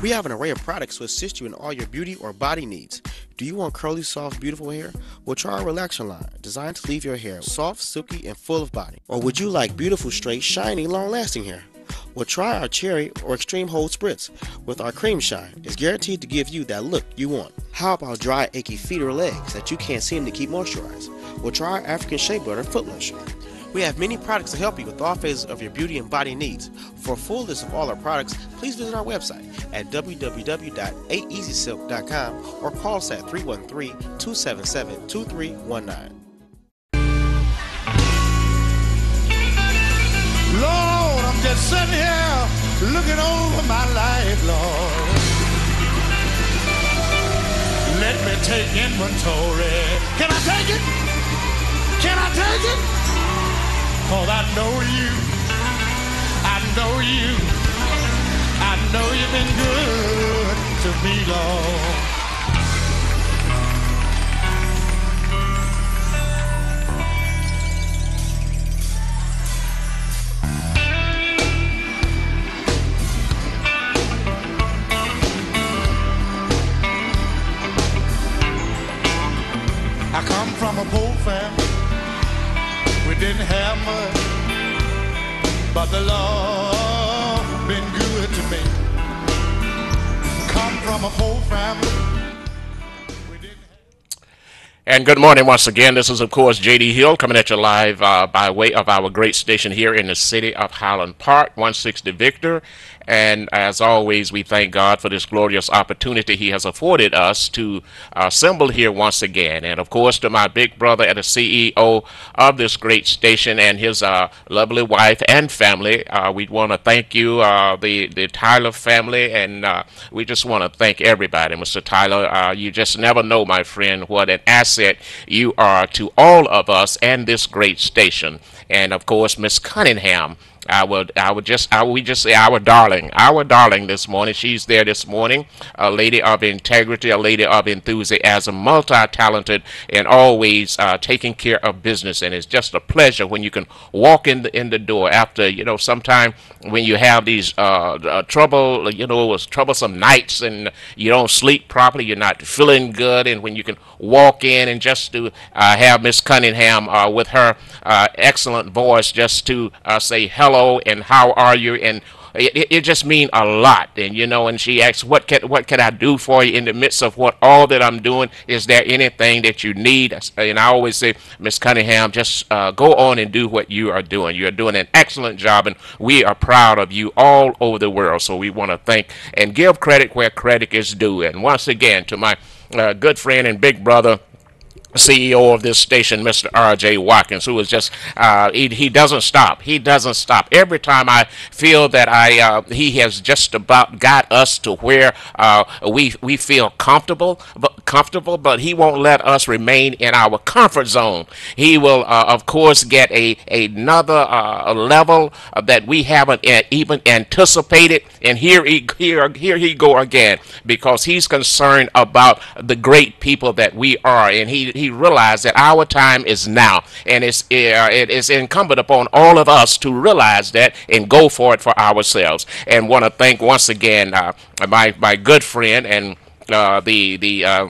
We have an array of products to assist you in all your beauty or body needs. Do you want curly, soft, beautiful hair? Well, try our Relaxation line, designed to leave your hair soft, silky, and full of body. Or would you like beautiful, straight, shiny, long-lasting hair? Well, try our Cherry or Extreme Hold Spritz with our Cream Shine. It's guaranteed to give you that look you want. How about dry, achy feet or legs that you can't seem to keep moisturized? Well, try our African Shea Butter Foot Lotion. We have many products to help you with all phases of your beauty and body needs. For a full list of all our products, please visit our website at www.aeasysilk.com or call us at 313-277-2319. Lord, I'm just sitting here looking over my life, Lord. Let me take inventory. Can I take it? Can I take it? Cause I know you. I know you. I know you've been good to me, Lord. I come from a poor family didn't have much, but the Lord been good to me. Come from a poor family. And good morning once again. This is, of course, JD Hill coming at you live uh, by way of our great station here in the city of Highland Park, 160 Victor. And as always, we thank God for this glorious opportunity He has afforded us to assemble here once again. And of course, to my big brother and the CEO of this great station and his uh, lovely wife and family, uh, we want to thank you, uh, the, the Tyler family, and uh, we just want to thank everybody. Mr. Tyler, uh, you just never know, my friend, what an asset you are to all of us and this great station. And of course, Miss Cunningham. I would, I would just, I we just say our darling, our darling this morning. She's there this morning, a lady of integrity, a lady of enthusiasm, multi-talented, and always uh, taking care of business. And it's just a pleasure when you can walk in the in the door after, you know, sometime when you have these uh, uh, trouble, you know, it was troublesome nights and you don't sleep properly, you're not feeling good, and when you can walk in and just to uh, have Miss Cunningham uh, with her uh, excellent voice just to say hello hello and how are you? And it, it, just mean a lot. And you know and she asks what can what can i do for you in the midst of what all that i'm doing? Is there anything that you need? And i always say miss cunningham just uh, go on and do what you are doing. You're doing an excellent job and we are proud of you all over the world. So we want to thank and give credit where credit is due. And once again to my uh, good friend and big brother CEO of this station, Mr. R.J. Watkins, who is just uh, he, he doesn't stop. He doesn't stop. Every time I feel that I uh, he has just about got us to where uh, we we feel comfortable, but comfortable, but he won't let us remain in our comfort zone. He will, uh, of course, get a another uh, level that we haven't even anticipated. And here he here here he go again because he's concerned about the great people that we are, and he he realized that our time is now, and it's uh, it is incumbent upon all of us to realize that and go for it for ourselves. And want to thank once again uh, my my good friend and uh, the the uh,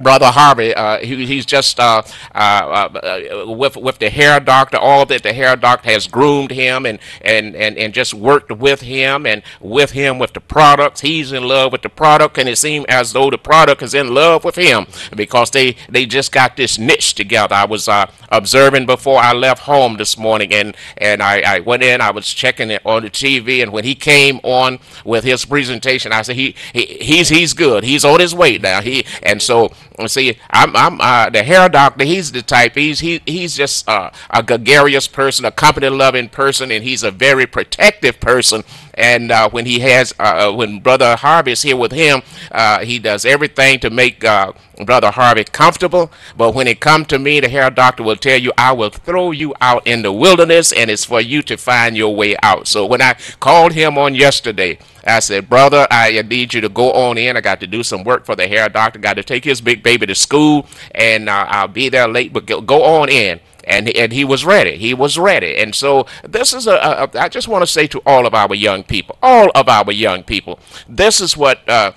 Brother Harvey, uh, he, he's just uh, uh, uh, with with the hair doctor. All that the hair doctor has groomed him and, and, and, and just worked with him and with him with the products. He's in love with the product, and it seems as though the product is in love with him because they, they just got this niche together. I was uh, observing before I left home this morning, and and I, I went in. I was checking it on the TV, and when he came on with his presentation, I said he, he he's he's good. He's on his way now. He and so See, I'm, I'm uh, the hair doctor. He's the type. He's he, he's just uh, a gregarious person, a company-loving person, and he's a very protective person. And uh, when he has, uh, uh, when Brother Harvey is here with him, uh, he does everything to make Brother Harvey comfortable. But when it comes to me, the hair doctor will tell you, I will throw you out in the wilderness, and it's for you to find your way out. So when I called him on yesterday, I said, brother, I need you to go on in. I got to do some work for the hair doctor. Got to take his big baby to school, and uh, I'll be there late. But go, on in. and and he was ready. He was ready. And so this is a, a, a I just want to say to all of our young people, all of our young people, this is what uh,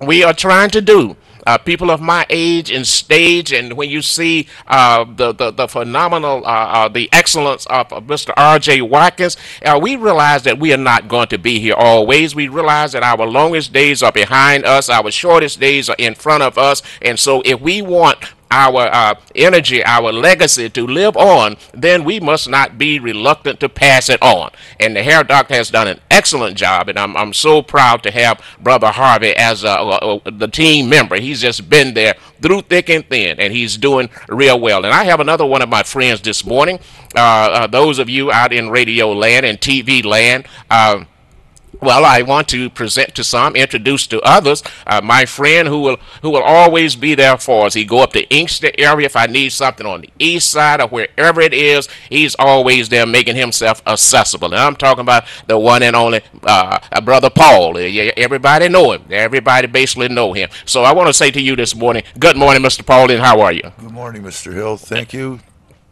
we are trying to do. Uh, people of my age and stage, and when you see uh, the, the the phenomenal, uh, uh the excellence of Mr. R.J. Watkins, uh, we realize that we are not going to be here always. We realize that our longest days are behind us, our shortest days are in front of us, and so if we want our uh, energy, our legacy to live on, then we must not be reluctant to pass it on. And the hair doctor has done an excellent job, and I'm, I'm so proud to have Brother Harvey as a the team member. He's just been there through thick and thin, and he's doing real well. And I have another one of my friends this morning. Uh, uh, those of you out in radio land and TV land, uh, well, I want to present to some, introduce to others, uh, my friend who will who will always be there for us. He go up to Inkster area if I need something on the east side or wherever it is. He's always there, making himself accessible. And I'm talking about the one and only uh, brother Paul. Everybody know him. Everybody basically know him. So I want to say to you this morning, good morning, Mr. Paul, and how are you? Good morning, Mr. Hill. Thank you.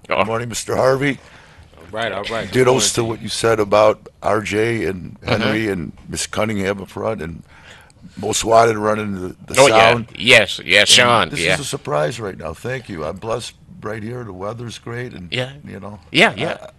Good oh. morning, Mr. Harvey. Right, all right. Dittos to what you said about RJ and Henry uh-huh. and Miss Cunningham up front and most wanted running the, the oh, sound. Yeah. Yes, yes, Sean. This yeah. is a surprise right now. Thank you. I'm blessed right here. The weather's great, and yeah, you know. Yeah, yeah.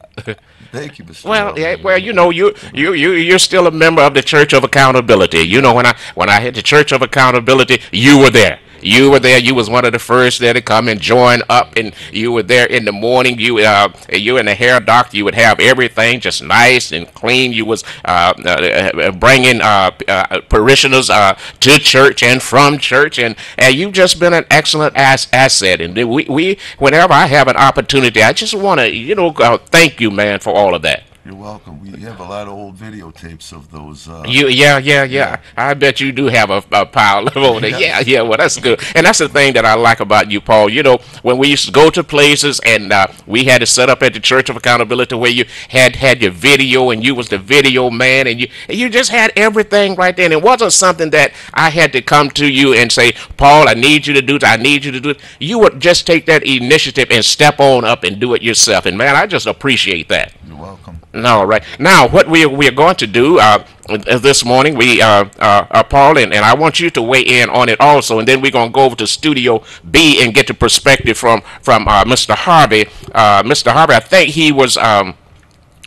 Thank you, Mr. Well, yeah, well, you know, you you you you're still a member of the Church of Accountability. You know, when I when I hit the Church of Accountability, you were there. You were there. You was one of the first there to come and join up, and you were there in the morning. You uh, you and the hair doctor. You would have everything just nice and clean. You was uh, uh, uh bringing uh, uh, parishioners to church and from church, and and you've just been an excellent ass asset. And we we whenever I have an opportunity, I just want to you know thank you, man, for all of that. You're welcome. We have a lot of old videotapes of those. Uh, you, yeah, yeah, yeah, I bet you do have a, a pile of them. Yeah. yeah, yeah. Well, that's good. And that's the thing that I like about you, Paul. You know, when we used to go to places and uh, we had to set up at the Church of Accountability where you had had your video and you was the video man and you you just had everything right there. And it wasn't something that I had to come to you and say, Paul, I need you to do it. I need you to do it. You would just take that initiative and step on up and do it yourself. And man, I just appreciate that. You're welcome. No, right. Now, what we, we are going to do uh, this morning, we uh, uh, uh, Paul, and, and I want you to weigh in on it also, and then we're going to go over to Studio B and get the perspective from, from uh, Mr. Harvey. Uh, Mr. Harvey, I think he was... Um,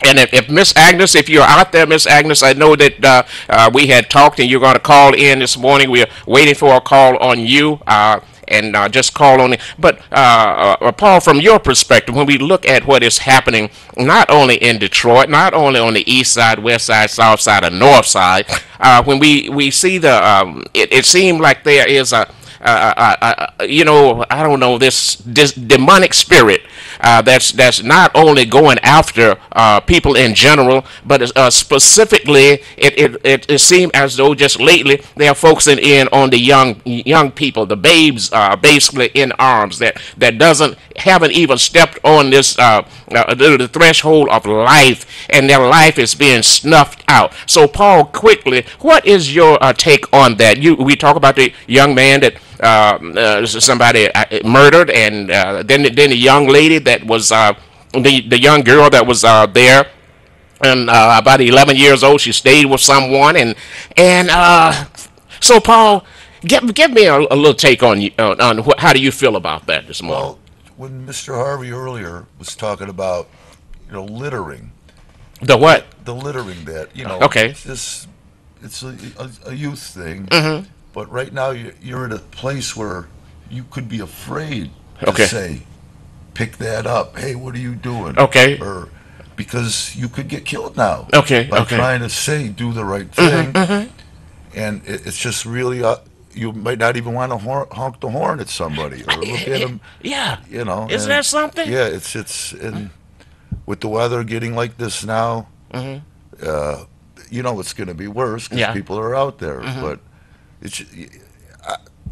and if, if Miss Agnes, if you're out there, Miss Agnes, I know that uh, uh, we had talked and you're going to call in this morning. We're waiting for a call on you. Uh, and uh, just call on it. But uh, uh, Paul, from your perspective, when we look at what is happening, not only in Detroit, not only on the east side, west side, south side, or north side, uh, when we, we see the, um, it, it seemed like there is a, you know, I don't know, this, this demonic spirit uh, that's that's not only going after uh, people in general, but uh, specifically, it, it, it, it seemed as though just lately they are focusing in on the young young people, the babes, uh, basically in arms that that doesn't haven't even stepped on this uh, uh, the, threshold of life, and their life is being snuffed out. So, Paul, quickly, what is your take on that? You we talk about the young man that uh, uh, somebody uh, murdered, and uh, then then the young lady that was uh, the the young girl that was uh, there, and about 11 years old, she stayed with someone, and and so Paul, give give me a, a little take on you on, on wh- how do you feel about that this morning? Well, when Mr. Harvey earlier was talking about you know littering, the what? The littering that you know. Okay. It's just it's a, a, a youth thing. Mm-hmm but right now, you're at a place where you could be afraid to okay. say, pick that up. Hey, what are you doing? Okay. Or because you could get killed now. Okay. By okay. trying to say, do the right mm-hmm, thing. Mm-hmm, mm-hmm. And it, it's just really, uh, you might not even want to honk the horn at somebody or look at them. Yeah. You know. Isn't that something? Yeah, it's, it's, and with the weather getting like this now, mm-hmm. uh, you know it's going to be worse because yeah. people are out there. Mm-hmm. But it's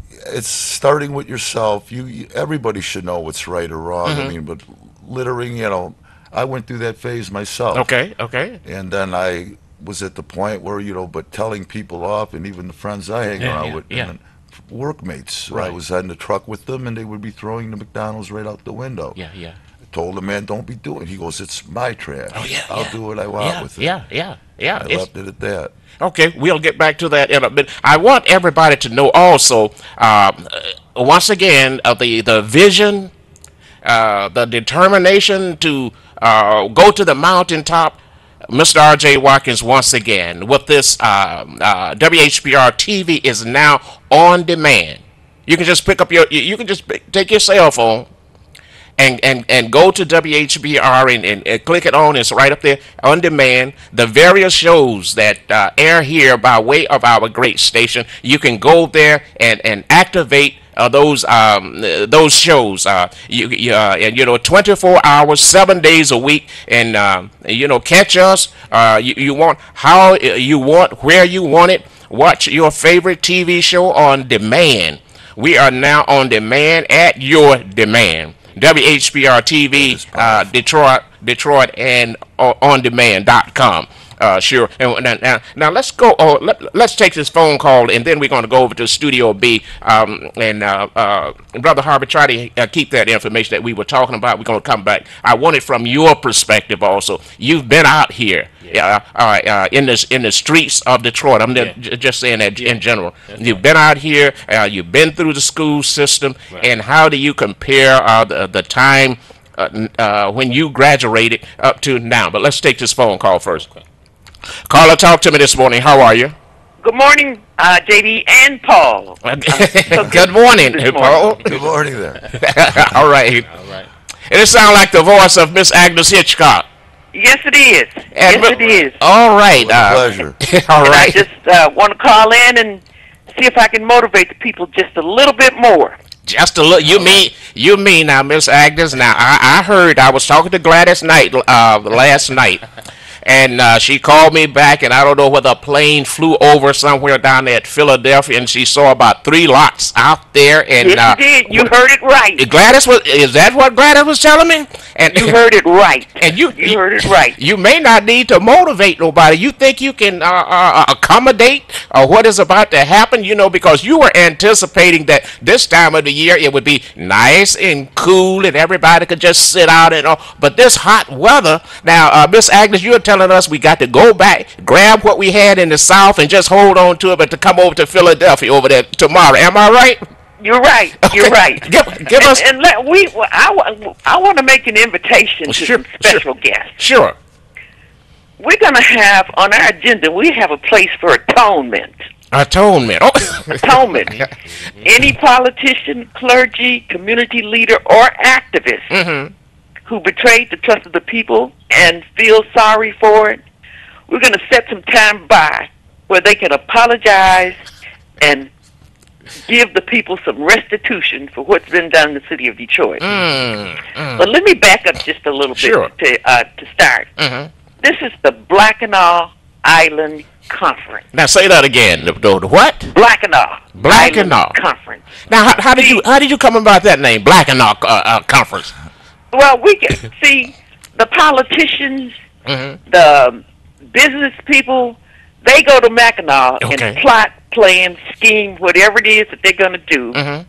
it's starting with yourself. You, you, everybody should know what's right or wrong. Mm-hmm. I mean, but littering, you know, I went through that phase myself. Okay, okay. And then I was at the point where you know, but telling people off, and even the friends I hang yeah, around yeah, with, yeah. and workmates. Right. I was in the truck with them, and they would be throwing the McDonald's right out the window. Yeah, yeah. Told the man, "Don't be doing." it. He goes, "It's my trash. Oh, yeah, I'll yeah. do what I want Yeah, with it." yeah, yeah, yeah. I left it at that. Okay, we'll get back to that in a bit. I want everybody to know also, um, uh, once again, uh, the the vision, uh, the determination to uh, go to the mountaintop. Mr. R.J. Watkins, once again, with this um, uh, WHPR TV is now on demand. You can just pick up your, you- you can just take your cell phone, and and and go to WHPR and, and, and click it on. It's right up there on demand. The various shows that uh, air here by way of our great station, you can go there and and activate. Uh, those um, those shows, uh, you, you uh, and you know, 24 hours, seven days a week, and um, you know, catch us. Uh, you, you want how uh, you want, where you want it. Watch your favorite TV show on demand. We are now on demand at your demand. WHPR TV, uh, Detroit, Detroit, and uh, ondemand.com. Uh, sure. And now, now, now let's go. Oh, let, let's take this phone call, and then we're going to go over to Studio B. Um, and uh, uh, Brother Harvey, try to uh, keep that information that we were talking about. We're going to come back. I want it from your perspective also. You've been out here. Yeah, uh, uh, in the in the streets of Detroit. I'm Yeah. j- just saying that in general. You've been out here. Uh, you've been through the school system, and how do you compare uh, the the time uh, uh, when you graduated up to now? But let's take this phone call first. Caller, talk to me this morning. How are you? Good morning, uh, JD and Paul. Good morning, This Paul. Good morning there. All right. All right. It sounds like the voice of Miss Agnes Hitchcock. Yes, it is. And- yes, it is. All right. Uh, Pleasure. all And I just uh, want to call in and see if I can motivate the people just a little bit more. Just a little. You mean you mean now, Miss Agnes? Now I, I heard I was talking to Gladys Knight uh, last night, and uh, she called me back, and I don't know whether a plane flew over somewhere down there at Philadelphia, and she saw about three lots out there. And Yes, uh, you did. You heard it right. Gladys was is that what Gladys was telling me? And You heard it right. And you, You heard it right. You may not need to motivate nobody. You think you can uh, uh, accommodate uh, what is about to happen, you know, because you were anticipating that this time of the year it would be nice and cool and everybody could just sit out and all. But this hot weather, now, uh, Miss Agnes, you're telling us we got to go back, grab what we had in the South, and just hold on to it, but to come over to Philadelphia over there tomorrow. Am I right? You're right. You're right. Give- give and, us- And let we. I, I want to make an invitation to Sure, special guests. Sure. We're going to have on our agenda. We have a place for atonement. Atonement. Oh. atonement. Any politician, clergy, community leader, or activist Mm-hmm. Who betrayed the trust of the people and feel sorry for it, we're going to set some time by where they can apologize and give the people some restitution for what's been done in the city of Detroit. But let me back up just a little bit to uh, to start. Mhm. This is the Blackinaw Island Conference. Now say that again. The, the, the what? Blackinaw. Blackinaw. Island Conference. Now, how, how did you how did you come about that name, Black and uh, uh, Conference? Well, we can see the politicians, Mm-hmm. the business people. They go to Mackinac Okay. and plot, plan, scheme, whatever it is that they're going to do Mhm.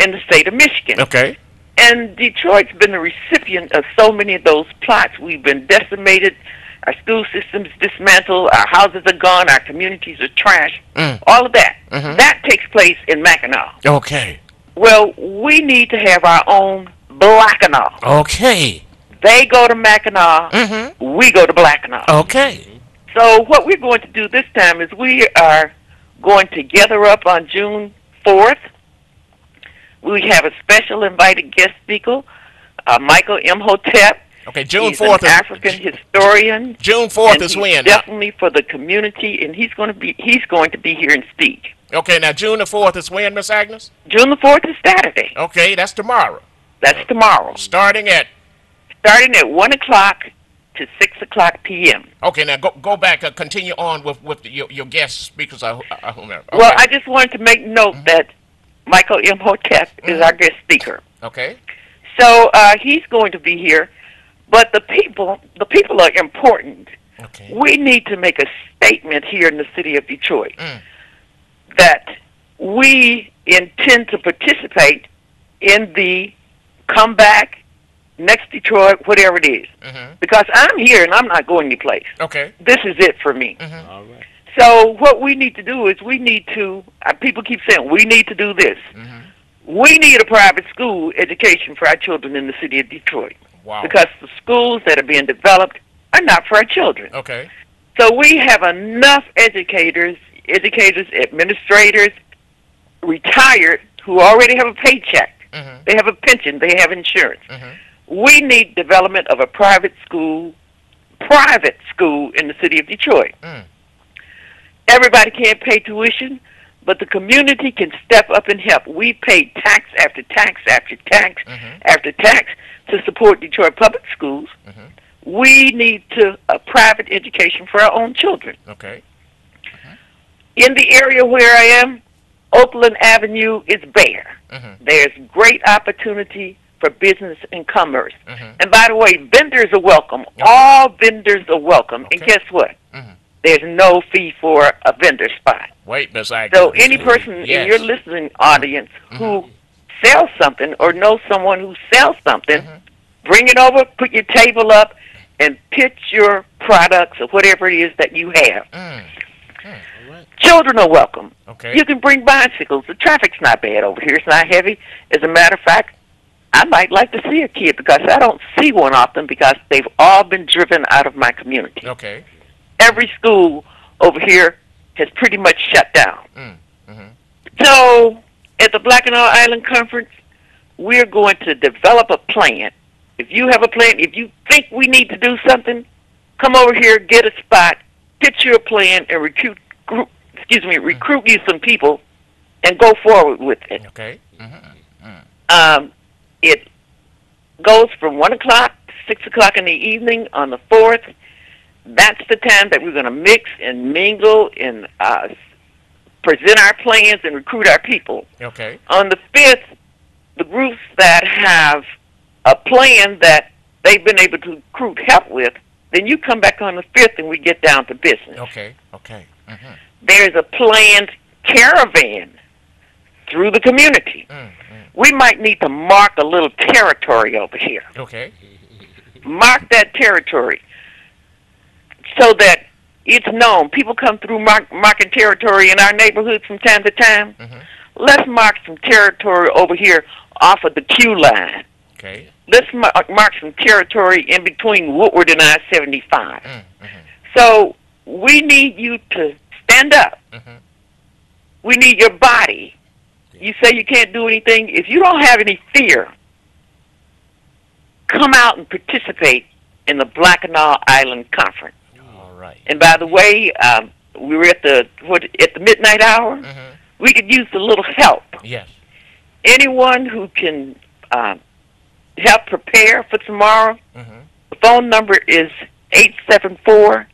in the state of Michigan. Okay. And Detroit's been the recipient of so many of those plots. We've been decimated. Our school systems dismantled. Our houses are gone. Our communities are trashed. Mm. All of that. Mhm. That takes place in Mackinac. Okay. Well, we need to have our own Blackinaw. Okay. They go to Mackinac. Mhm. We go to Blackinaw. Okay. So what we're going to do this time is we are going to gather up on June 4th. We have a special invited guest speaker, uh, Michael Imhotep. Okay. June he's fourth an is African historian. June fourth is when. Definitely for the community, and he's going to be he's going to be here and speak. Okay. Now June the fourth is when, Miss Agnes? June the 4th is Saturday. Okay, that's tomorrow. That's tomorrow, Starting at. starting at one o'clock to six o'clock p.m. Okay. Now go go back. Uh, continue on with with the, your your guest speakers. Uh, whomever. Okay. Well, I just wanted to make note that Michael Imhotep is our guest speaker. okay. So uh, he's going to be here, but the people, the people are important. Okay. We need to make a statement here in the city of Detroit Mm. that we intend to participate in the comeback next Detroit, whatever it is. Mm-hmm. Because I'm here and I'm not going anyplace. Okay. This is it for me. Mm-hmm. All right. So what we need to do is we need to. Uh, people keep saying we need to do this. Mm-hmm. We need a private school education for our children in the city of Detroit Wow. because the schools that are being developed are not for our children. okay. So we have enough educators, educators, administrators, retired who already have a paycheck. Mhm. They have a pension. They have insurance. Mhm. We need development of a private school, private school in the city of Detroit. Mm. Everybody can't pay tuition, but the community can step up and help. We pay tax after tax after tax Mhm. after tax to support Detroit public schools. Mhm. We need to a private education for our own children. Okay. In the area where I am, Oakland Avenue is bare. Mhm. There's great opportunity for business and commerce. Mhm. And by the way, vendors are welcome. All vendors are welcome. And guess what? Mhm. There's no fee for a vendor spot. Wait, Miss Agnes. So any person Yes. in your listening audience who sells something or knows someone who sells something, bring it over, put your table up, and pitch your products or whatever it is that you have. Mm. Children are welcome. Okay. You can bring bicycles. The traffic's not bad over here. It's not heavy. As a matter of fact, I might like to see a kid because I don't see one often because they've all been driven out of my community. Okay. Every school over here has pretty much shut down. Mm. Mhm. So, at the Black and All Island Conference, we're going to develop a plan. If you have a plan, if you think we need to do something, come over here, get a spot, pitch your plan, and recruit, group, excuse me, recruit you some people, and go forward with it. Okay. Mhm. Um, it goes from one o'clock to six o'clock in the evening on the fourth. That's the time that we're going to mix and mingle and uh, present our plans and recruit our people. Okay. On the fifth, the groups that have a plan that they've been able to recruit help with, then you come back on the fifth and we get down to business. Okay. Okay. Mhm. There's a planned caravan through the community. Mm. Mm. We might need to mark a little territory over here. Okay. Mark that territory so that it's known. People come through mark, marking territory in our neighborhood from time to time. Mhm. Let's mark some territory over here off of the Q line. Okay. Let's mar- mark some territory in between Woodward and I-75. Mm. Mhm. So we need you to stand up. Mhm. We need your body. You say you can't do anything. If you don't have any fear, come out and participate in the Black Island Conference. All right. And by the way, um, we were at the what at the midnight hour. Mhm. We could use a little help. Yes. Anyone who can um, help prepare for tomorrow. Mhm. The phone number is eight seven four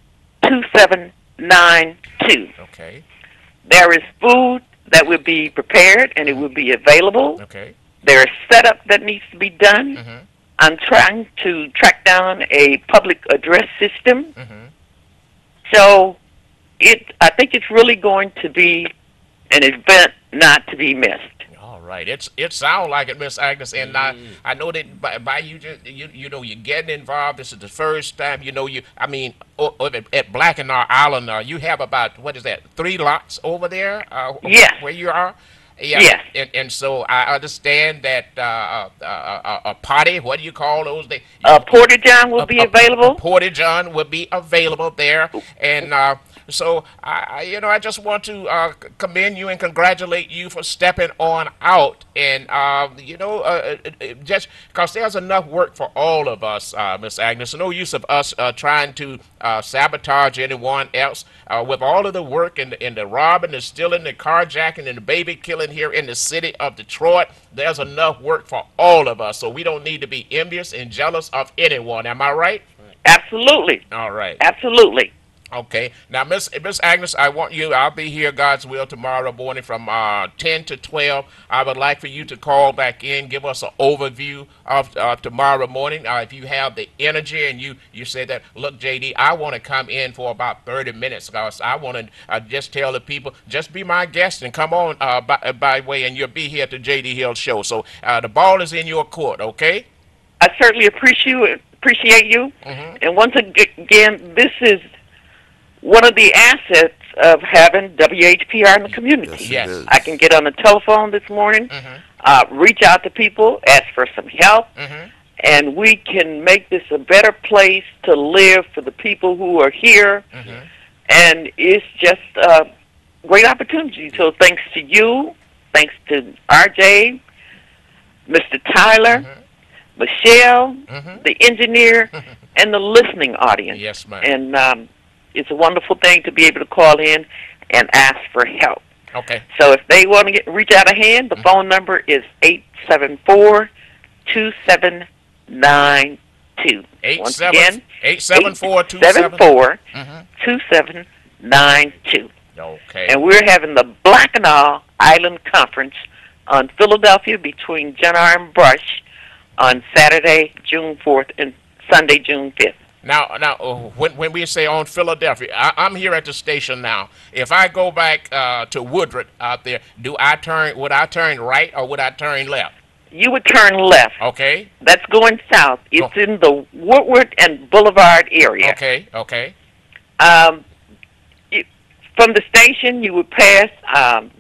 two seven nine two. Okay. There is food that will be prepared and it will be available. Okay. There is setup that needs to be done. Mhm. I'm trying to track down a public address system. Mhm. So it I think it's really going to be an event not to be missed. Right. It's it sounds like it, Miss Agnes, and I I know that by, by you just you you know you're getting involved. This is the first time you know you. I mean, o- o- at- at Black and Our Island, uh, you have about what is that? Three lots over there. Uh, Yes. Where you are. Yeah. Yes. And and so I understand that uh, uh, uh, uh, a party. What do you call those? They, Uh, Porta John will a- be a- available. A Porta John will be available there, and uh, so I, you know, I just want to uh, commend you and congratulate you for stepping on out, and uh, you know, uh, uh, uh, just because there's enough work for all of us, uh, Miss Agnes. No use of us uh, trying to uh, sabotage anyone else. Uh, with all of the work and the, and the robbing, the stealing, the carjacking, and the baby killing here in the city of Detroit, there's enough work for all of us. So we don't need to be envious and jealous of anyone. Am I right? Absolutely. All right. Absolutely. Okay. Now, Miss Miss Agnes, I want you. I'll be here, God's will, tomorrow morning from uh, ten to twelve. I would like for you to call back in, give us an overview of uh, tomorrow morning. Uh, if you have the energy and you you said that, look, JD, I want to come in for about thirty minutes, guys. I want to uh, just tell the people, just be my guest and come on uh, by, by way, and you'll be here at the JD Hill show. So uh, the ball is in your court. Okay. I certainly appreciate appreciate you. Mhm. And once again, this is one of the assets of having WHPR in the community. Yes, Yes. I can get on the telephone this morning, Mhm. uh, reach out to people, ask for some help, Mhm. and we can make this a better place to live for the people who are here. Mhm. And it's just a great opportunity. So thanks to you, thanks to RJ, Mr. Tyler, Michelle, Mhm. the engineer, and the listening audience. Yes, ma'am. And um, it's a wonderful thing to be able to call in and ask for help. Okay. So if they want to get reach out a hand, the phone number is eight seven four two seven nine two. Eight Once seven again, eight seven four two seven seven. four Mhm. two seven nine two. Okay. And we're having the Blackinaw Island Conference on Philadelphia between John R and Brush on Saturday, June fourth, and Sunday, June fifth. Now, now, uh, when when we say on Philadelphia, I, I'm here at the station now. If I go back uh, to Woodward out there, do I turn? Would I turn right or would I turn left? You would turn left. Okay. That's going south. It's Oh. in the Woodward and Boulevard area. Okay. Okay. Um, you, from the station, you would pass um,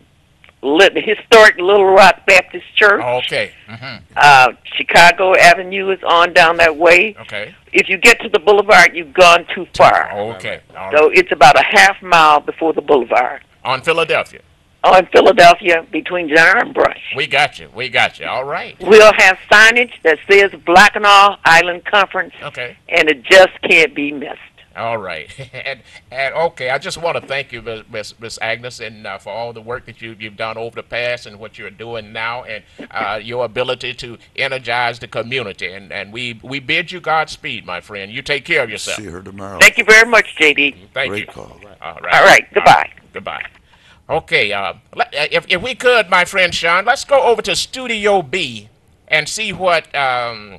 the historic Little Rock Baptist Church. Okay. hmm Uh, Chicago Avenue is on down that way. Okay. If you get to the boulevard, you've gone too far. Okay. All right. So it's about a half mile before the boulevard. On Philadelphia. On Philadelphia, between John R and Brush. We got you. We got you. All right. We'll have signage that says Black and All Island Conference, Okay. and it just can't be missed. All right, and and okay, I just want to thank you, Miss- Miss Miss Agnes, and uh, for all the work that you you've done over the past and what you're doing now, and uh, your ability to energize the community. And and we we bid you Godspeed, my friend. You take care of yourself. See her tomorrow. Thank you very much, JD. Thank Great you. call. All right. All right, goodbye. Goodbye. Okay, uh, let, uh, if if we could, my friend Sean, let's go over to Studio B and see what um,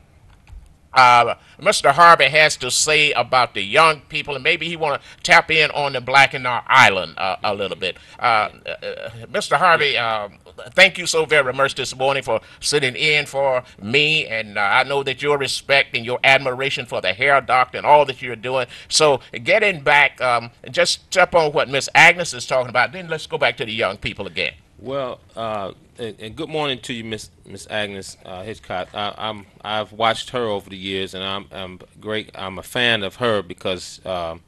uh, Mr. Harvey has to say about the young people, and maybe he want to tap in on the Black in Our Island uh, a little bit. Uh, uh, Mr. Harvey, uh, thank you so very much this morning for sitting in for me, and uh, I know that your respect and your admiration for the hair doctor and all that you're doing. So getting back, um, just step on what Miss Agnes is talking about. Then let's go back to the young people again. Well, uh, and, and good morning to you, Miss Miss Agnes uh, Hitchcock. I, I'm I've watched her over the years, and I'm I'm great. I'm a fan of her because um,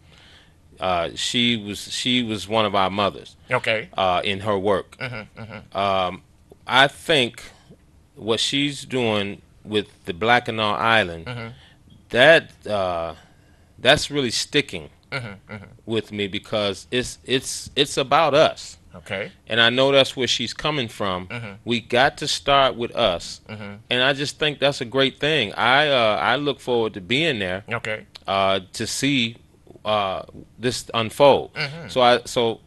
uh, she was she was one of our mothers Okay. uh, in her work. Mm-hmm. Um, I think what she's doing with the Black and All Island, that uh, that's really sticking with me because it's it's it's about us Okay. and I know that's where she's coming from. We got to start with us, and I just think that's a great thing. I uh, I look forward to being there Okay. uh, to see uh, this unfold. So I so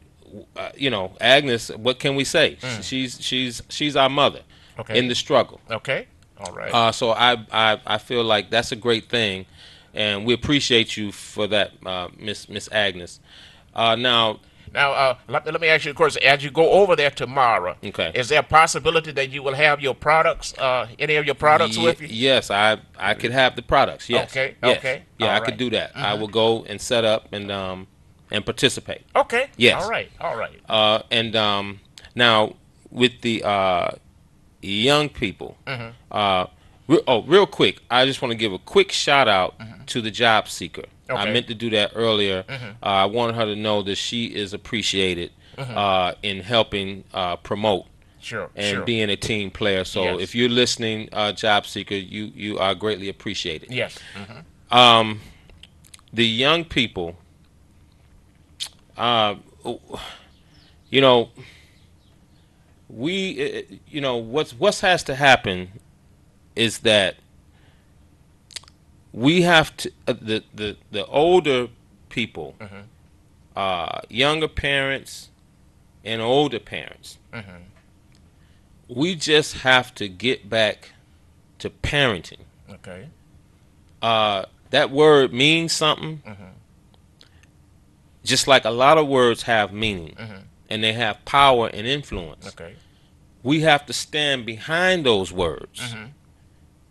uh, you know Agnes, what can we say? She's she's she's our mother Okay. in the struggle. Okay. All right. Uh, so I, I I feel like that's a great thing, and we appreciate you for that, uh, Miss Miss Agnes. Uh, now Now, uh, let, let me ask you, of course, as you go over there tomorrow, Okay. is there a possibility that you will have your products, uh, any of your products Ye- with you? Yes, I I could have the products. Yes. Okay, Yes. okay, Yeah, all I right. could do that. I will go and set up and um and participate. Okay. Yes. All right. All right. Uh, and um now with the uh young people. Uh, re- oh, real quick, I just want to give a quick shout out to the job seeker. I meant to do that earlier. Uh, I wanted her to know that she is appreciated uh, in helping uh, promote Sure. and sure. being a team player. So Yes. if you're listening, uh, job seeker, you you are greatly appreciated. yes. mhm. Um, the young people, uh, you know, we, uh, you know, what's what's has to happen is that we have to uh, the the the older people, uh, younger parents, and older parents. We just have to get back to parenting Okay. uh, that word means something. Just like a lot of words have meaning, and they have power and influence. Okay. We have to stand behind those words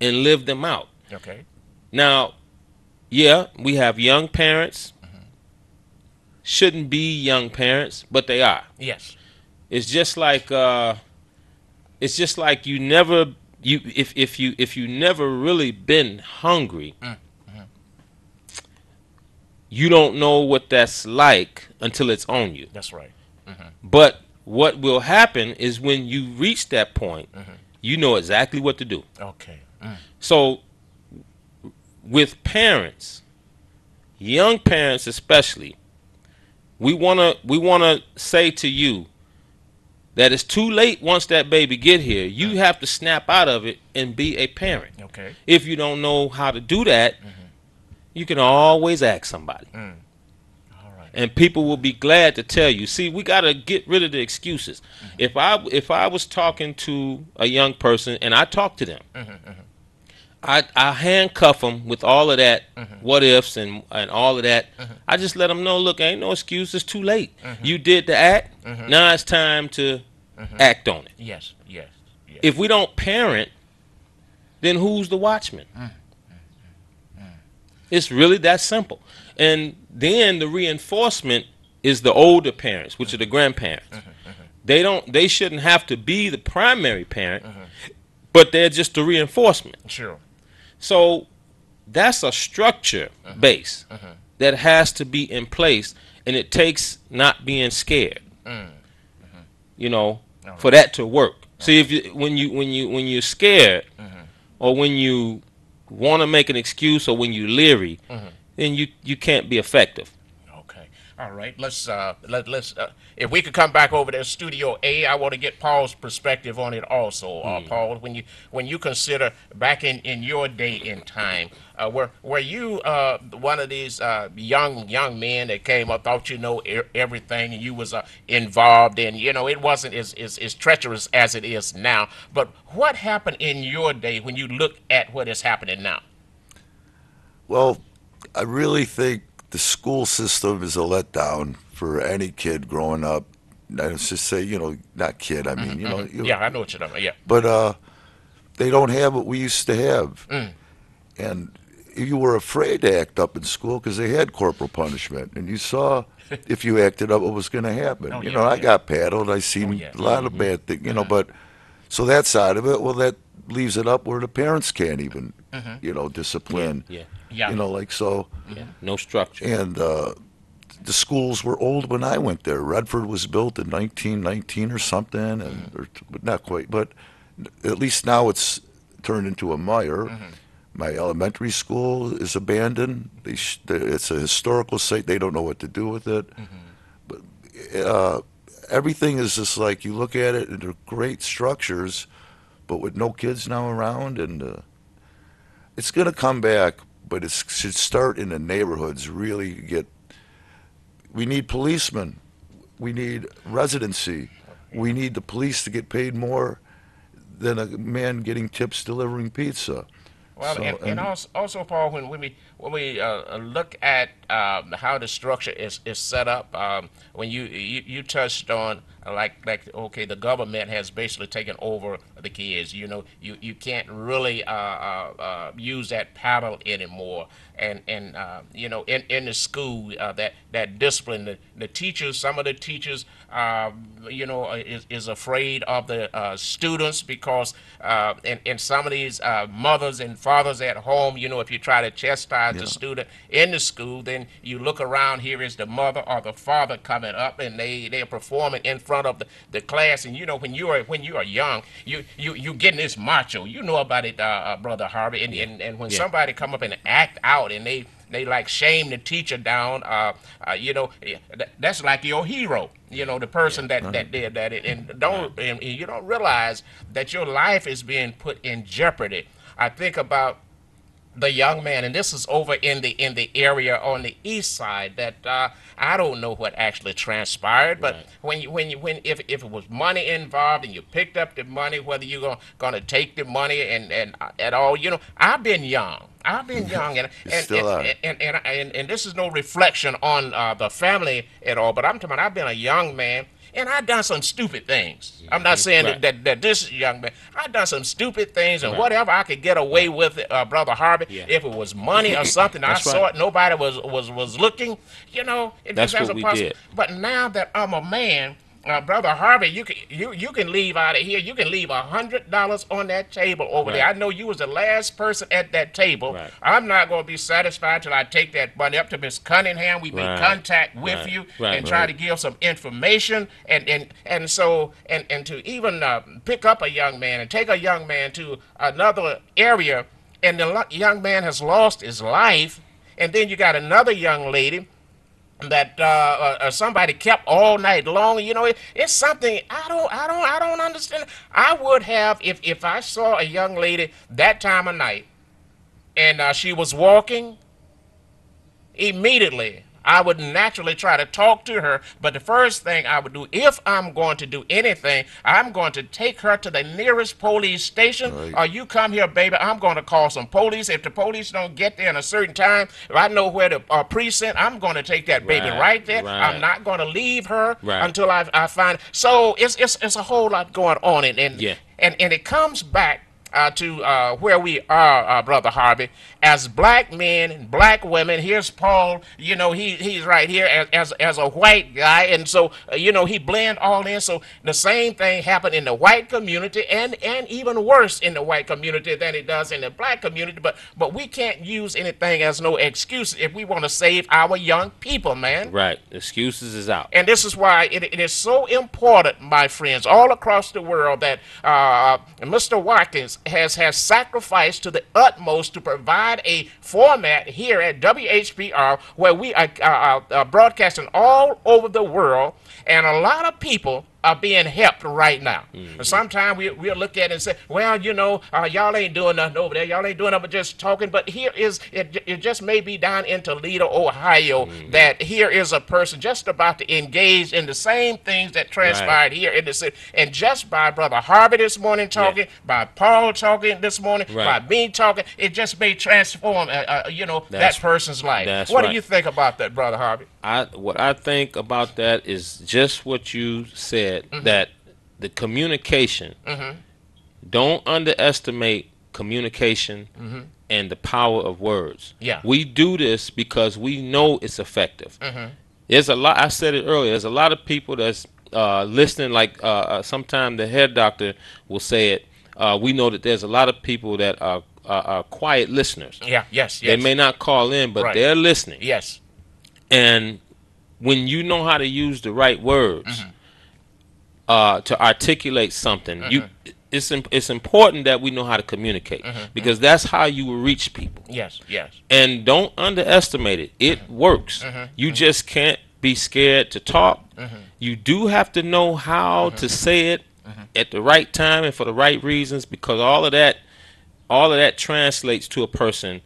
and live them out. Okay. Now, yeah, we have young parents. Shouldn't be young parents, but they are. Yes. It's just like uh, it's just like you never you if if you if you never really been hungry, you don't know what that's like until it's on you. That's right. Mm-hmm. But what will happen is when you reach that point, you know exactly what to do. Okay. So, with parents, young parents especially, we wanna we wanna say to you that it's too late once that baby get here. You have to snap out of it and be a parent. Okay. If you don't know how to do that, mm-hmm. you can always ask somebody. Mm. All right. And people will be glad to tell you. See, we got to get rid of the excuses. Mm-hmm. If I if I was talking to a young person and I talk to them, mm-hmm, I I handcuff them with all of that mm-hmm. what ifs and and all of that. Mm-hmm. I just let them know, look, ain't no excuse. It's too late. Mm-hmm. You did the act. Now it's time to act on it. Yes. Yes. yes. If we don't parent, then who's the watchman? Mm, mm, mm, it's really that simple. And then the reinforcement is the older parents, which are the grandparents. They don't they shouldn't have to be the primary parent, but they're just the reinforcement. Sure. So that's a structure uh-huh. base uh-huh. that has to be in place and it takes not being scared. Mm. Mm-hmm. You know, for that to work. See if you when you when you when you're scared mm-hmm. or when you want to make an excuse or when you're leery, mm-hmm. then you you can't be effective. Okay. All right. Let's uh let let's uh, if we could come back over to Studio A, I want to get Paul's perspective on it also. Uh, Paul, when you when you consider back in in your day in time, uh, were were you uh one of these uh young young men that came up thought you know e- everything and you was uh, involved in you know it wasn't as, as as treacherous as it is now. But what happened in your day when you look at what is happening now? Well, I really think the school system is a letdown for any kid growing up. Let's just say, you know, not kid. I mean, you know, mm-hmm. you- Yeah, I know what you're talking about. Yeah. but uh, they don't have what we used to have. Mm. And you were afraid to act up in school because they had corporal punishment, and you saw if you acted up what was going to happen. Oh, you yeah, know, I got paddled. I seen Oh, yeah. a lot of mm-hmm. bad things. You know, uh-huh. but so that side of it, well, that leaves it up where the parents can't even, you know, discipline. Yeah. Yeah. You know, like so. Yeah. No structure. And uh, the schools were old when I went there. Redford was built in 1919 or something, and or, but not quite. But at least now it's turned into a mire. My elementary school is abandoned. They sh- they- it's a historical site. They don't know what to do with it. But uh, everything is just like you look at it, and they're great structures, but with no kids now around, and uh, it's going to come back. But it should start in the neighborhoods. Really get. We need policemen. We need residency. We need the police to get paid more than a man getting tips delivering pizza. Well, So, and, and and- also, also, Paul, when, when we when we uh, look at um, how the structure is, is set up, um, when you, you you touched on uh, like like okay, the government has basically taken over the kids. You know, you, you can't really uh, uh, uh, use that paddle anymore. And and uh, you know, in, in the school, uh, that that discipline, the, the teachers, some of the teachers, uh, you know, is, is afraid of the students because and, and some of these mothers and fathers at home, you know, if you try to chastise the student in the school, then you look around, here is the mother or the father coming up and they, they're performing in front of the, the class. And you know, when you are when you are young, you you you getting this macho. You know about it, uh, uh, brother Harvey. And, and, and when Yeah. somebody come up and act out and they they like shame the teacher down. Uh, uh, you know, eh, that's like your hero. You know, the person that, that did that, and don't and you don't realize that your life is being put in jeopardy. I think about the young man, and this is over in the in the area on the east side. That uh, I don't know what actually transpired, but Right. when you when you when if, if it was money involved and you picked up the money, whether you're gonna, gonna take the money and and uh, at all, you know, I've been young. I've been young, and and, are. and, and, and, and, and this is no reflection on uh, the family at all. But I'm talking. About I've been a young man, And I done some stupid things. I'm not saying Right. that, that, that this young man, I done some stupid things and whatever I could get away with, uh, Brother Harvey, Yeah. if it was money or something, I saw it, nobody was, was, was looking, you know. It, That's as what a we did. But now that I'm a man, uh, Brother Harvey, you can you you can leave out of here. You can leave a hundred dollars on that table over there. I know you was the last person at that table. Right. I'm not going to be satisfied till I take that money up to Miss Cunningham. We make Right. contact with Right. you Right, and try right. to give some information and and and so and and to even uh, pick up a young man and take a young man to another area, and the young man has lost his life, and then you got another young lady that uh, uh, uh, somebody kept all night long. You know, it, it's something I don't, I don't, I don't understand. I would have if if I saw a young lady that time of night, and uh, she was walking. Immediately, I would naturally try to talk to her. But the first thing I would do, if I'm going to do anything, I'm going to take her to the nearest police station. Right. Or you come here, baby. I'm going to call some police. If the police don't get there in a certain time, if I know where the uh, precinct, I'm going to take that baby Right, right there. right. I'm not going to leave her until I, I find. So it's, it's it's a whole lot going on, and and Yeah. and, and it comes back. Uh, to uh, where we are, uh, brother Harvey, as black men and black women. Here's Paul. You know he he's right here as as, as a white guy, and so uh, you know he blend all in. So the same thing happened in the white community, and and even worse in the white community than it does in the black community. But but we can't use anything as no excuse if we want to save our young people, man. Right. Excuses is out. And this is why it, it is so important, my friends, all across the world, that uh, Mr. Watkins has, has sacrificed to the utmost to provide a format here at WHPR where we are uh, broadcasting all over the world, and a lot of people are being helped right now. And sometimes we, we'll look at it and say, well, you know, uh, y'all ain't doing nothing over there. Y'all ain't doing nothing but just talking. But here is, it, it just may be down in Toledo, Ohio, that here is a person just about to engage in the same things that transpired here in the city. And just by Brother Harvey this morning talking, by Paul talking this morning, Right. by me talking, it just may transform, uh, uh, you know, That's- that person's life. that's what do you think about that, Brother Harvey? I what I think about that is just what you said Mm-hmm. that the communication. Don't underestimate communication and the power of words. Mm-hmm. Yeah. we do this because we know it's effective. There's a lot. I said it earlier. There's a lot of people that's uh, listening. Like uh, uh, sometime the head doctor will say it. Uh, we know that there's a lot of people that are, are, are quiet listeners. Yeah, yes, yes. They may not call in, but Right. they're listening. Yes. And when you know how to use the right words Mm-hmm. Uh, to articulate something, you it's im- it's important that we know how to communicate Mm-hmm. because that's how you will reach people. Yes, yes. And don't underestimate it. It Mm-hmm. works. You just can't be scared to talk. Mm-hmm. You do have to know how to say it at the right time and for the right reasons because all of that all of that translates to a person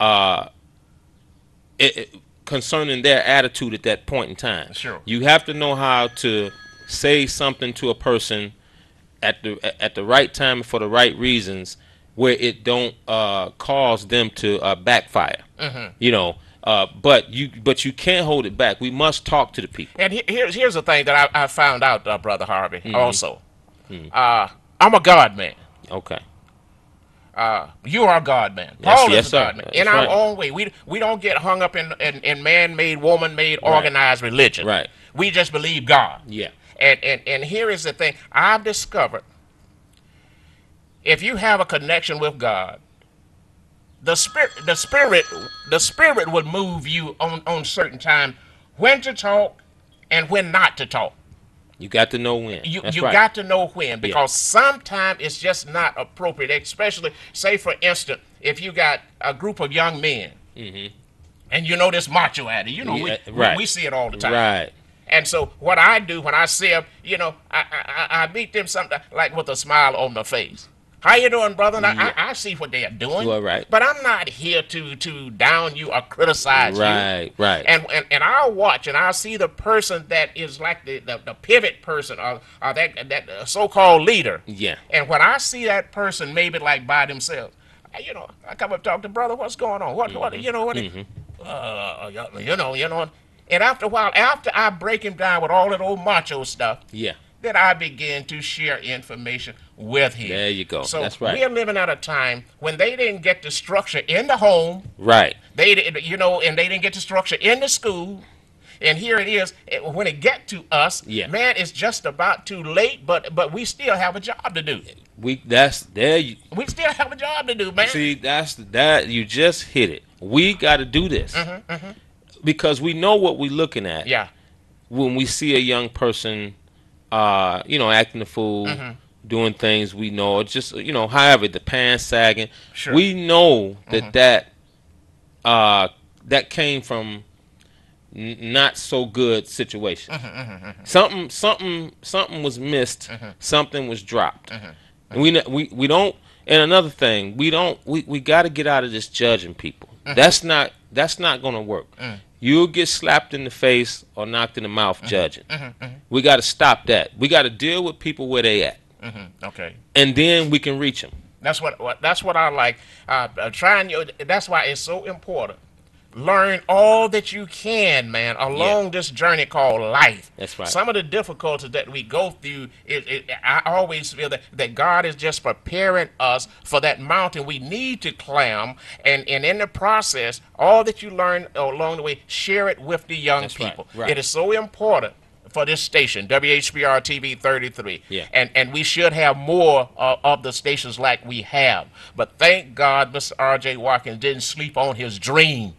uh it, it- concerning their attitude at that point in time. Sure. You have to know how to say something to a person at the at the right time and for the right reasons where it don't uh, cause them to uh, backfire. Mm-hmm. You know, uh, but you but you can't hold it back. We must talk to the people. And he- here's here's the thing that I, I found out, uh, brother Harvey. Mm-hmm. Also, uh, I'm a God man. Okay. Uh, you are a God man. Yes, Paul yes, is a. God man. That's In our right. own way, we we don't get hung up in in, in man-made, woman-made, organized religion. Right. We just believe God. Yeah. And and and here is the thing I've discovered. If you have a connection with God, the spirit the spirit the spirit would move you on on certain time when to talk and when not to talk. You got to know when. You That's you right. got to know when because sometimes it's just not appropriate. Especially, say for instance, if you got a group of young men, and you know this macho attitude, you know we, Mm-hmm. Yeah, we right. we see it all the time. Right. And so what I do when I see them, you know, I I, I meet them something like with a smile on their face. How you doing, brother? And I, I, see what they are doing. You are right. But I'm not here to to down you or criticize you. Right, right. And, and and I'll watch and I'll see the person that is like the, the, the pivot person or, or that that uh, so-called leader. Yeah. And when I see that person maybe like by themselves, you know, I come up talk to brother, what's going on? What what you know what? Uh, you know you know and after a while, after I break him down with all that old macho stuff, Yeah. then I begin to share information with him. There you go. So That's right. we're living at a time when they didn't get the structure in the home, Right. they didn't, you know, and they didn't get the structure in the school. And here it is. Eh, when it get to us, Yeah. man, it's just about too late. But but we still have a job to do. We that's there. You, We still have a job to do, man. See, that's that. You just hit it. We got to do this mm-hmm, mm-hmm. Because we know what we're looking at Mm-hmm, yeah, when we see a young person, uh, you know, acting a fool, Mm-hmm. doing things we know, or just you know, however the pants sagging. Sure. Mm-hmm. We know that that uh, that came from n- not so good situation. Mm-hmm, Something, something, something was missed. Something was dropped. Mm-hmm. And we we we don't. And another thing, we don't. We, we got to get out of this judging people. Mm-hmm. That's not that's not gonna work. Mm. You'll get slapped in the face or knocked in the mouth Mm-hmm. judging. We got to stop that. We got to deal with people where they at, okay. and then we can reach them. That's what, what that's what I like. Uh, uh, trying your that's why it's so important. Learn all that you can, man, along this journey called life. That's right. Some of the difficulties that we go through, it, it, I always feel that, that God is just preparing us for that mountain we need to climb, and, and in the process, all that you learn along the way, share it with the young That's right, people. right. It is so important for this station, WHPR TV 33. Yeah. And and we should have more uh, of the stations like we have. But thank God Mr. R.J. Watkins didn't sleep on his dream.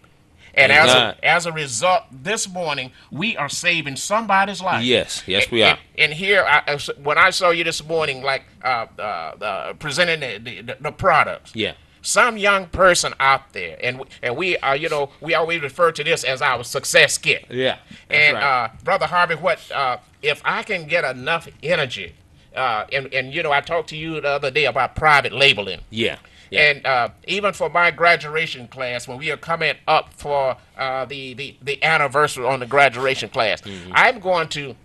And as a, as a result, this morning we are saving somebody's life. Yes, yes, we are. And, and here, I, when I saw you this morning, like uh, uh, uh, presenting the, the, the products, Yeah. some young person out there, and we, and we are, you know, we always refer to this as our success kit. Yeah. And right. uh, brother Harvey, what uh, if I can get enough energy? Uh, and and you know, I talked to you the other day about private labeling. yeah. Yeah. And uh, even for my graduation class, when we are coming up for uh, the, the, the anniversary on the graduation class, Mm-hmm. I'm going to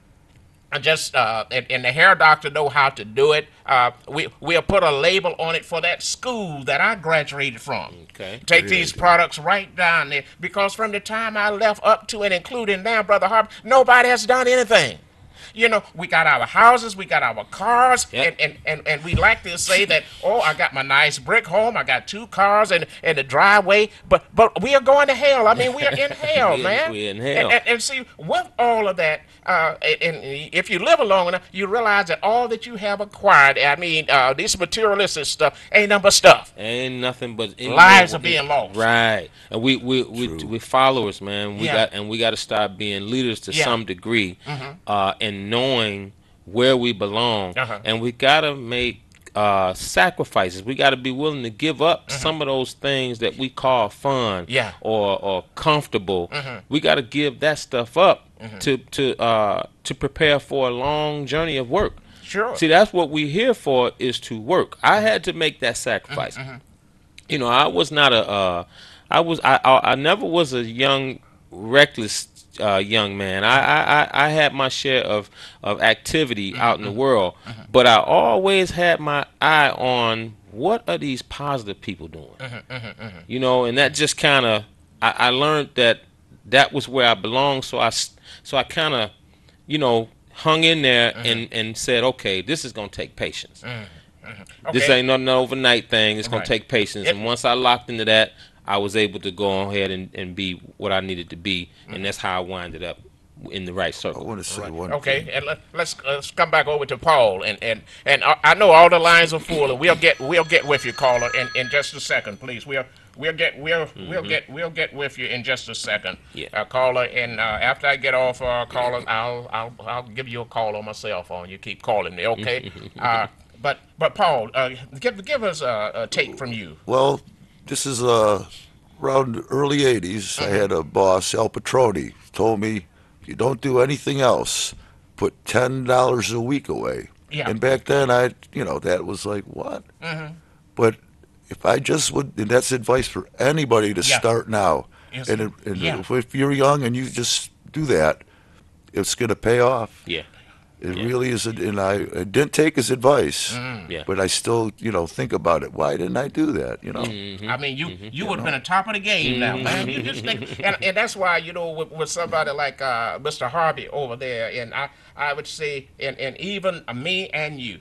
just uh, and, and the hair doctor know how to do it. Uh, we we'll put a label on it for that school that I graduated from. Okay. Take these products right down there because from the time I left up to and including now, brother Harper, nobody has done anything. You know, we got our houses, we got our cars, Yep. and, and, and, and we like to say that, oh, I got my nice brick home, I got two cars and, and the driveway, but but we are going to hell. I mean, we are in hell, We- man. we in And- hell. And, and see, with all of that, uh, and, and if you live long enough, you realize that all that you have acquired, I mean, uh, this materialistic stuff ain't nothing but stuff. Ain't nothing but Lives are being lost. Right, and we we we we followers, man. We Yeah. got and we got to stop being leaders to Yeah. Some degree, uh, and knowing where we belong, Uh-huh. and we got to make uh, sacrifices. We got to be willing to give up some of those things that we call fun, Mm-hmm. Yeah. Mm-hmm. or or comfortable. We got to give that stuff up to to uh, to prepare for a long journey of work. Sure. See, that's what we're here for is to work. I had to make that sacrifice. You know, I was not a, uh, I was, I, I, I never was a young, reckless uh, young man. I, I, I- had my share of, of activity mm-hmm. out in the world, mm-hmm. but I always had my eye on what are these positive people doing. Mm-hmm, you know, and that just kind of, I, I learned that that was where I belonged. So I, so I kind of, you know, hung in there and, and said, okay, this is gonna take patience. This Okay. ain't no, no overnight thing. It's gonna Right. take patience. Yep. And once I locked into that, I was able to go on ahead and, and be what I needed to be, and that's how I winded up in the right I circle. want to say one Okay, thing. and let, let's let's come back over to Paul, and and and I, I know all the lines are full, and we'll get we'll get with you, caller, in, in just a second, please. We'll we'll get we'll we'll get we'll get with you in just a second, Mm-hmm. Yeah. uh, caller. And uh, after I get off, uh, caller, I'll I'll I'll give you a call on my cell phone. You keep calling me, okay? uh, but but Paul, uh, give give us a, a take from you. Well, this is uh, around the early 80s. I had a boss, Al Petroni, told me, you don't do anything else. Put $10 a week away. Yeah. And back then, I, you know, that was like, what? Mm-hmm. But if I just would, and that's advice for anybody to Yeah. start now. Yes. And, it- and Yeah. if, if you're young and you just do that, it's going to pay off. Yeah. It Yeah. really is, a, and I, I didn't take his advice, Yeah. but I still, you know, think about it. Why didn't I do that? You know, Mm-hmm. I mean, you you would have been on top of the game now, man. You just think, and, and that's why you know with, with somebody like uh, Mr. Harvey over there, and I I would say, and and even me and you,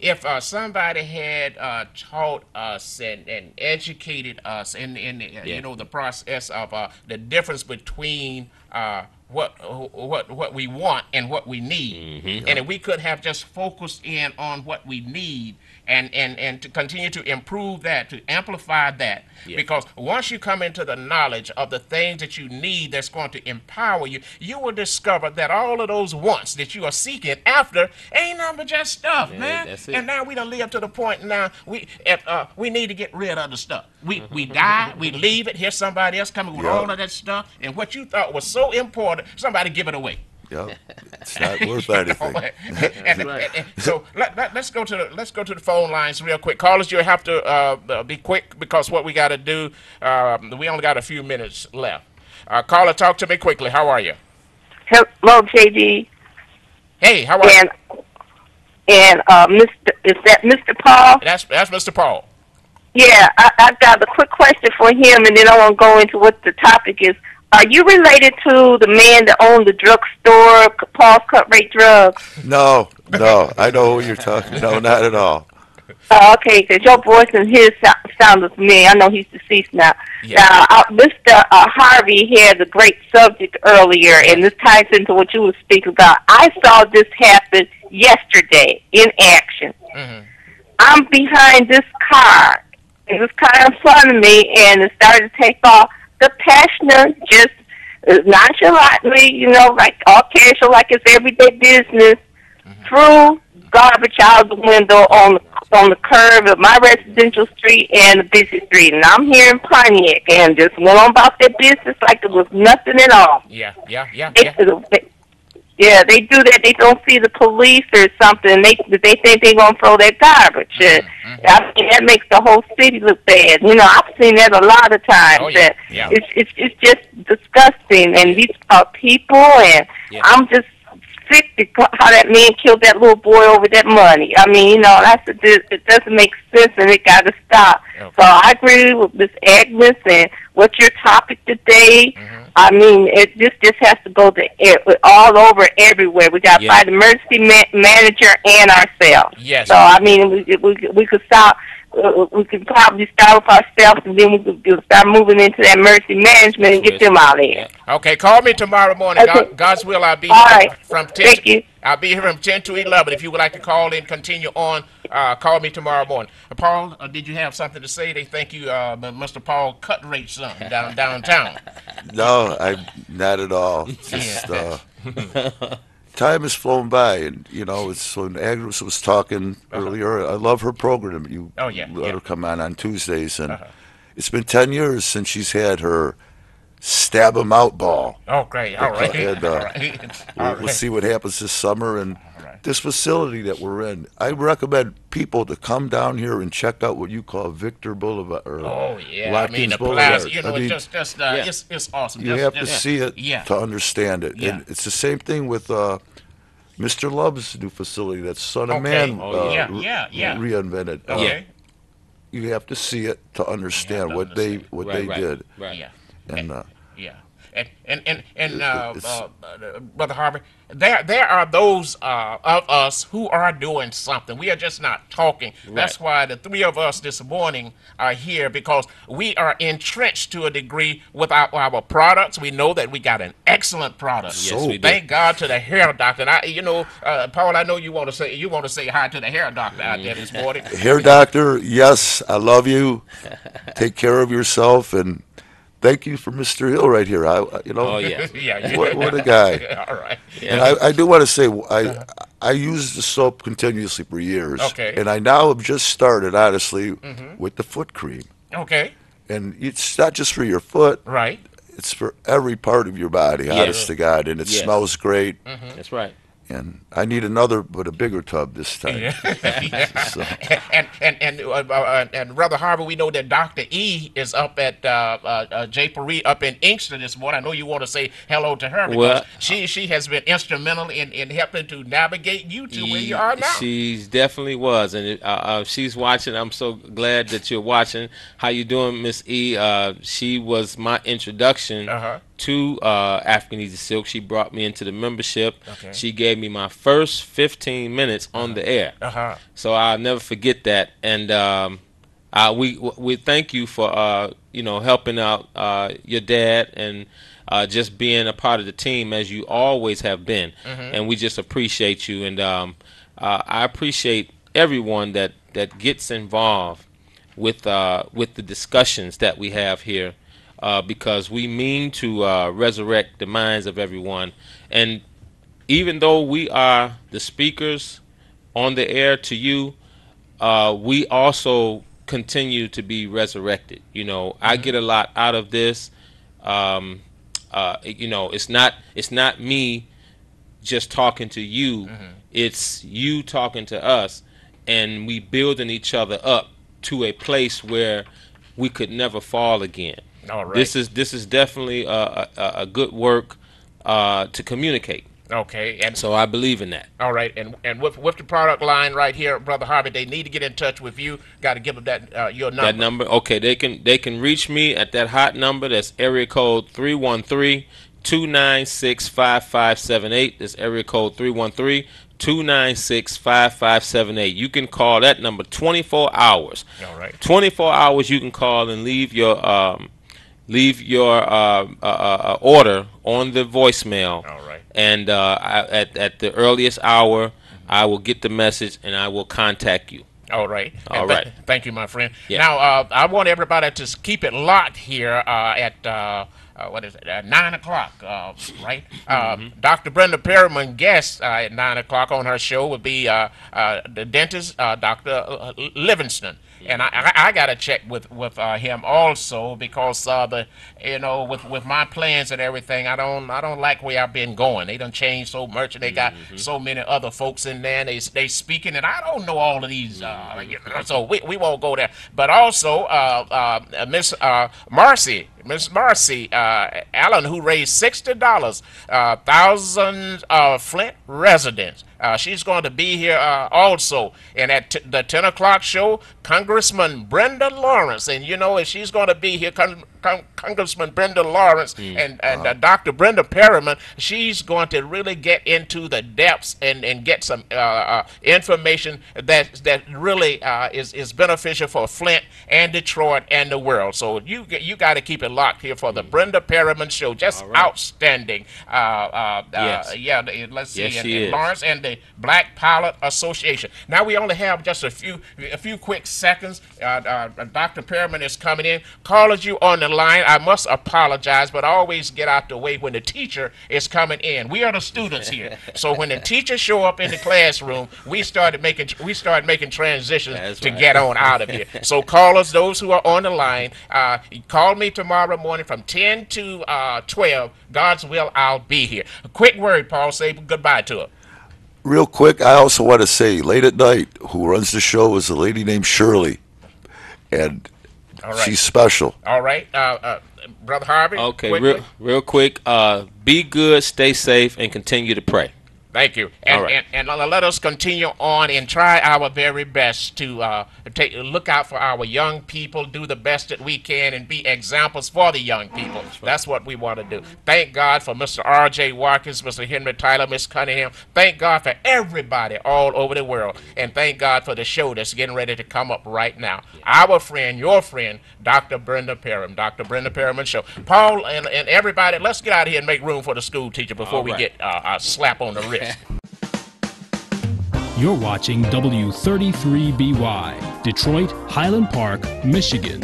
if uh, somebody had uh, taught us and, and educated us in in the, uh, Yeah. you know the process of uh, the difference between uh, what what what we want and what we need, Mm-hmm. and if we could have just focused in on what we need and and and to continue to improve that to amplify that Yeah. because once you come into the knowledge of the things that you need that's going to empower you you will discover that all of those wants that you are seeking after ain't nothing but just stuff Yeah, man and now we don't live to the point now we if, uh, we need to get rid of the stuff we we die we leave it here's somebody else coming with Yeah. all of that stuff and what you thought was so important somebody give it away yeah, it's not worth anything. and, and- and- so let, let, us go to the, let's go to the phone lines real quick. Callers, you have to uh, uh, be quick because what we got to do, um, we only got a few minutes left. Uh, caller, talk to me quickly. How are you? Hello, JD, Hey, how are you? and and uh, Mr. Is that Mr. Paul? That's that's Mr. Paul. Yeah, I, I've got a quick question for him, and then I want to go into what the topic is. Are you related to the man that owned the drugstore, Paul's Cut Rate Drugs? No, no, I know who you're talking. No, not at all. Oh, okay, because your voice and his sou- sounded familiar. I know he's deceased now. Yeah. Now, uh, Mr. Uh, Harvey had a great subject earlier, and this ties into what you were speaking about. I saw this happen yesterday in action. Mhm. I'm behind this car, and this car in front of me, and it started to take off. The passenger just uh, nonchalantly, you know, like all casual, like it's everyday business, threw garbage out the window on on the curve of my residential street and the busy street, and I'm here in Pontiac, and just went on about their business like it was nothing at all. Yeah, yeah, yeah, They, yeah. they, yeah, they do that. They don't see the police or something. They they think they're gonna throw that garbage. Uh, Mm-hmm, I mean, that makes the whole city look bad. You know, I've seen that a lot of times. Oh, yeah, That yeah. it's it's it's just disgusting. And these are people, and Yeah. I'm just sick because how that man killed that little boy over that money. I mean, you know, that's it, it doesn't make sense, and it got to stop. Okay. So I agree with Miss Agnes and what's your topic today. Mm-hmm. I mean, it this just has to go to e- all over everywhere. We got to Yeah. the emergency ma- manager and ourselves. Yes. So I mean, we we we could stop. Uh, we could probably start with ourselves, and then we could start moving into that emergency management and get them out there. Yeah. Okay, call me tomorrow morning. Okay. God, God's will, I'll be All here right. from 10 Thank you. I'll be here from 10 to 11. If you would like to call in, continue on, uh, call me tomorrow morning. Uh, Paul, uh, did you have something to say? They thank you, uh, Mr. Paul Cut Rate something down downtown. No, I not at all. Just uh, time has flown by, and you know, it's when Agnes was talking earlier. I love her program. You Uh-huh. Oh, yeah, let yeah. Uh-huh. her come on on Tuesdays, and it's been ten years since she's had her stab 'em out ball. Oh, great. All right. And, uh, All right. We'll, All we'll see what happens this summer and. right. This facility that we're in, I recommend people to come down here and check out what you call Victor Boulevard or Oh yeah, I Watkins mean the Boulevard. plaza. You know, I mean, it's just, just, uh, Yeah. it's, it's awesome. you just, have to just- see it Yeah. to understand it. Yeah. And it's the same thing with uh, Mr. Love's new facility that Son of Okay. Man Oh, uh, yeah. Yeah, yeah. reinvented. Uh, Okay. you have to see it to understand to what they what Right, they right, did. Right. Yeah. And uh, Yeah, and and and, and uh, uh, brother Harvey, there there are those uh, of us who are doing something. We are just not talking. That's why the three of us this morning are here because we are entrenched to a degree with our, our products. We know that we got an excellent product. Yes, we do. Thank God to the hair doctor. And I, you know, uh, Paul, I know you want to say you want to say hi to the hair doctor out there this morning. hair doctor, yes, I love you. Take care of yourself and thank you for Mr. Hill right here. I you know Oh yeah. yeah, what, what a guy. All right. And I, I do want to say I I use the soap continuously for years. Okay. And I now have just started honestly with the foot cream. Okay. And it's not just for your foot, Right. it's for every part of your body, Yes. honest to God. And it Yes. smells great. Mm-hmm. That's right. And I need another, but a bigger tub this time. So- and and and uh, uh, and brother Harvey, we know that Doctor E is up at uh, uh, uh, J. Paris up in Inkster this morning. I know you want to say hello to her because Well, she she has been instrumental in, in helping to navigate you to where you are now. She's definitely was, and it, uh, uh, she's watching. I'm so glad that you're watching. How you doing, Miss E? Uh, she was my introduction Uh-huh. To uh, African Easy Silk. She brought me into the membership. Okay. She gave me my first 15 minutes on the air. Uh-huh. So I'll never forget that. And um, uh, we we thank you for uh, you know helping out uh, your dad and uh, just being a part of the team as you always have been. And we just appreciate you. And um, uh, I appreciate everyone that that gets involved with uh, with the discussions that we have here. Uh, because we mean to uh, resurrect the minds of everyone, and even though we are the speakers on the air to you, uh, we also continue to be resurrected. You know, I get a lot out of this. Um, uh, you know, it's not it's not me just talking to you. It's you talking to us, and we building each other up to a place where we could never fall again. All right. This is this is definitely a, a, a good work uh, to communicate. Okay, and So I believe in that. all right, and and with with the product line right here, brother Harvey, they need to get in touch with you. Got to give them that uh, your number. That number, okay, they can they can reach me at that hot number. That's area code 313-296-5578. That's area code 313-296-5578. You can call that number 24 hours. All right. 24 hours you can call and leave your um leave your uh, uh, uh, order on the voicemail. All right. And uh, I, at at the earliest hour, I will get the message and I will contact you. All right. All tha- right. thank you, my friend. Yeah. Now, uh, I want everybody to keep it locked here uh, at uh, uh, what is it? Uh, nine o'clock, uh, right? Uh, Mm-hmm. Dr. Brenda Perryman guest uh, at nine o'clock on her show would be uh, uh, the dentist, uh, Dr. uh, Livingston. And I, I, I got to check with with uh, him also because uh, the you know with, with my plans and everything, I don't I don't like where I've been going. They done changed so much, and they got so many other folks in there. And they they speaking, and I don't know all of these. Uh, you know, so we, we won't go there. But also, uh, uh, Miss uh, Marcy, Miss Marcy uh, Allen, who raised sixty dollars, uh, thousand uh, Flint residents. Uh, she's going to be here uh, also. And at the 10 o'clock show, Congressman Brenda Lawrence. And you know, if she's going to be here, Con- Con- Congressman Brenda Lawrence and, and uh, Dr. Brenda Perryman, she's going to really get into the depths and, and get some uh, uh, information that that really uh, is, is beneficial for Flint and Detroit and the world. So you you got to keep it locked here for the Brenda Perryman show. Just outstanding. Uh, uh, Yes. yeah, let's see. Yes, and- she and is. Lawrence and the Black Pilot Association. Now we only have just a few a few quick seconds. Uh, uh, Dr. Perryman is coming in. Callers, you on the line. I must apologize, but I always get out the way when the teacher is coming in. We are the students here, so when the teachers show up in the classroom, we started making we started making transitions That's to right. get on out of here. So call us, those who are on the line, uh, call me tomorrow morning from 10 to uh, 12. God's will, I'll be here. A quick word, Paul. Say goodbye to him Real quick, I also want to say, late at night, who runs the show is a lady named Shirley, and All right. she's special. All right, uh, uh, brother Harvey. Okay, quickly. real, real quick. Uh, be good, stay safe, and continue to pray. Thank you. And, right. and, and let us continue on and try our very best to uh, take look out for our young people, do the best that we can, and be examples for the young people. That's what we want to do. Thank God for Mr. R.J. Watkins, Mr. Henry Tyler, Miss Cunningham. Thank God for everybody all over the world. And thank God for the show that's getting ready to come up right now. Our friend, your friend, Dr. Brenda Perryman, Dr. Brenda Perryman Show. Paul and, and everybody, let's get out of here and make room for the school teacher before All we right. get uh, a slap on the wrist. You're watching W33BY, Detroit, Highland Park, Michigan.